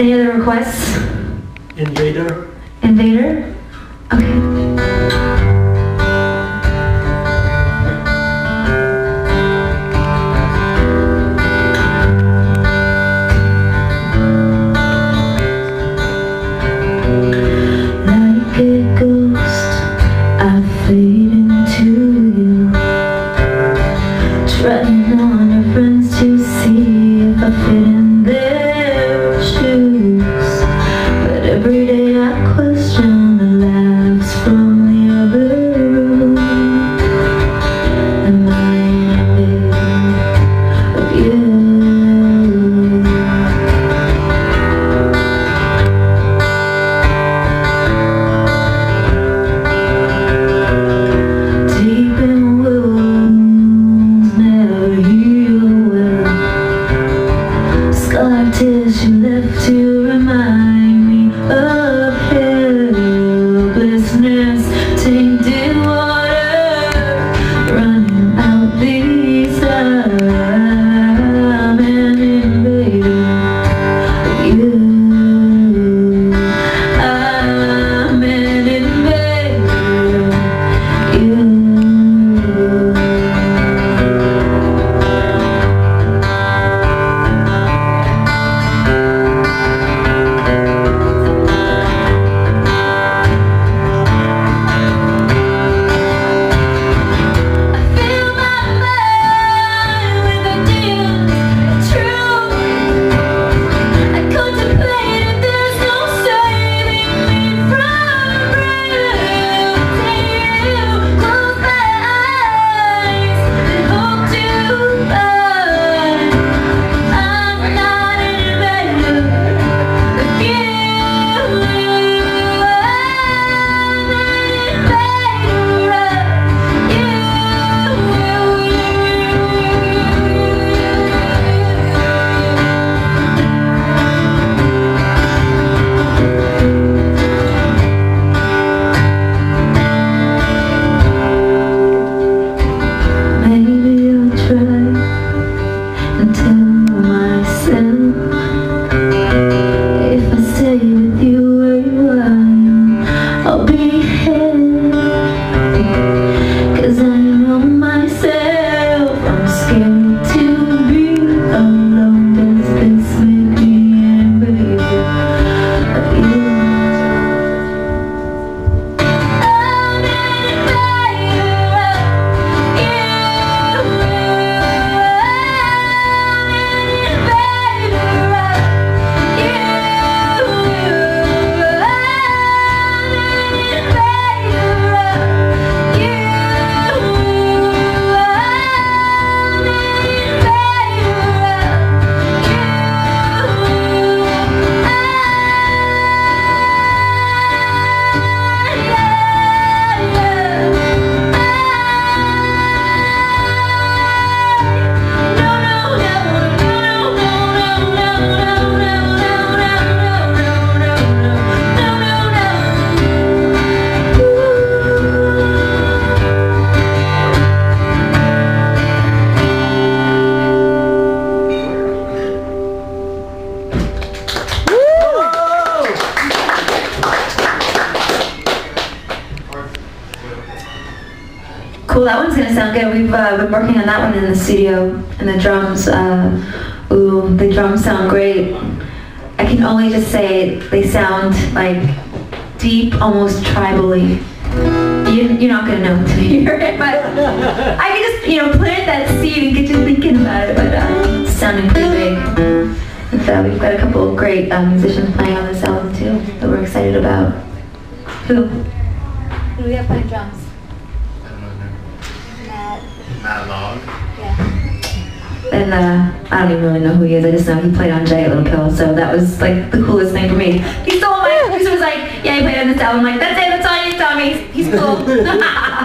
Any other requests? Invader. Invader? Okay. Like a ghost, I fade into you. Trying on to Cool, that one's gonna sound good. We've uh, been working on that one in the studio, and the drums, uh, ooh, the drums sound great. I can only just say they sound like deep, almost tribally. You, you're not gonna know until you hear it, but I can just, you know, plant that seed and get you thinking about it, but uh, it's sounding pretty big. So we've got a couple of great um, musicians playing on this album too, that we're excited about. Who we have playing drums? Matt. Matt Laug. Yeah. And uh, I don't even really know who he is. I just know he played on Jagged Little Pill, so that was like the coolest thing for me. He stole my. He was like, "Yeah, he played on this album." I'm like, "That's it. That's all you need to tell me. He's cool."